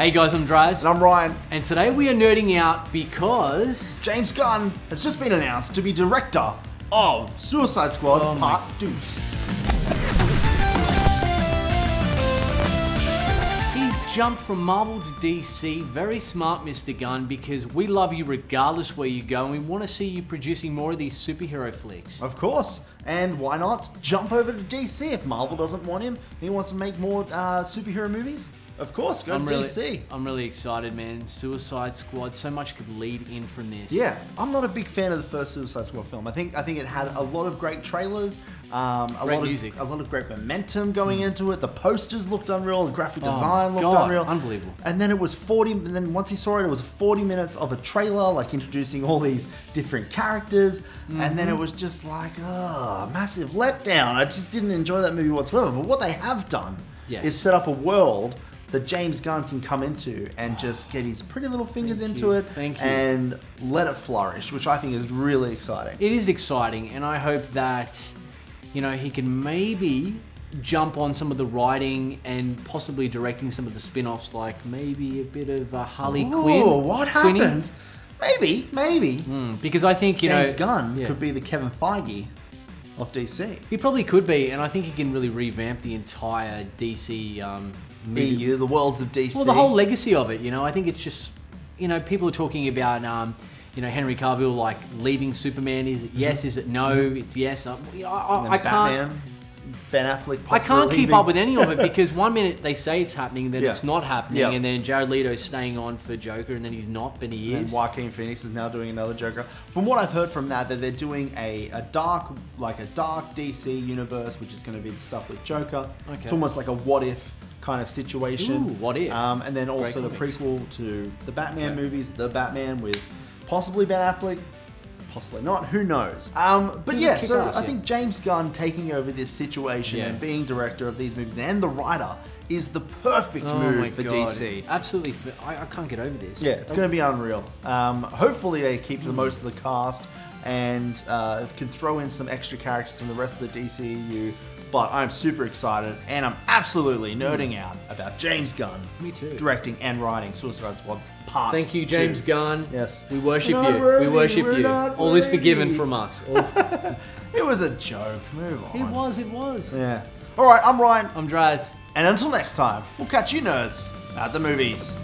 Hey guys, I'm Draz. And I'm Ryan. And today we are nerding out because James Gunn has just been announced to be director of Suicide Squad Oh Part 2. he's jumped from Marvel to DC. Very smart, Mr. Gunn, because we love you regardless where you go, and we want to see you producing more of these superhero flicks. Of course. And why not jump over to DC if Marvel doesn't want him and he wants to make more uh, superhero movies? Of course, go I'm to really, DC. I'm really excited, man. Suicide Squad, so much could lead in from this. Yeah, I'm not a big fan of the first Suicide Squad film. I think I think it had a lot of great trailers, um, a Great lot music. of a lot of great momentum going into it. The posters looked unreal, the graphic Oh design my looked God, unreal, unbelievable. And then it was 40. And then once he saw it, it was 40 minutes of a trailer, like introducing all these different characters, and then it Mm-hmm. was just like, oh, massive letdown. I just didn't enjoy that movie whatsoever. But what they have done Yes. is set up a world. That James Gunn can come into and just get his pretty little fingers Thank into you, it thank you. and let it flourish, which I think is really exciting. It is exciting, and I hope that, you know, he can maybe jump on some of the writing and possibly directing some of the spin-offs, like maybe a bit of uh, Harley Ooh, Quinn. what Quinny. happens? Maybe, maybe Mm, because I think, you James know... Gunn yeah. could be the Kevin Feige of DC. He probably could be, and I think he can really revamp the entire DC um. EU, the worlds of DC. Well, the whole legacy of it, you know, I think it's just, you know, people are talking about, um, you know, Henry Cavill like leaving Superman. Is it yes? Is it no? It's yes. I, I, Mm-hmm. I, can't. Batman, Ben Affleck. I can't keep up with any of it because one minute they say it's happening, then Yeah. it's not happening, Yeah. and then Jared Leto's staying on for Joker, and then he's not, but he is. And. Joaquin Phoenix is now doing another Joker. From what I've heard from that, that they're doing a, a dark, like a dark DC universe, which is going to be the stuff with Joker. Okay. It's almost like a what if kind of situation. Ooh, what if? Um, and then also the comics. prequel to the Batman Okay. movies, the Batman with possibly Ben Affleck, possibly not. Who knows? Um, but yeah, so ass, I yeah. think James Gunn taking over this situation Yeah. and being director of these movies and the writer is the perfect oh move for god! DC. Absolutely, I can't get over this. Yeah, it's going to be unreal. Um, hopefully, they keep the most of the cast and uh, can throw in some extra characters from the rest of the DCEU. But I'm super excited and I'm absolutely nerding hmm. out about James Gunn. Me too. Directing and writing Suicide Squad Part Thank you, James two. Gunn. Yes. We worship you. worthy, we worship you. All is forgiven from us. It was a joke. Move on. it was. It was. Yeah. All right, I'm Ryan. I'm Draz. And until next time, we'll catch you nerds at the movies.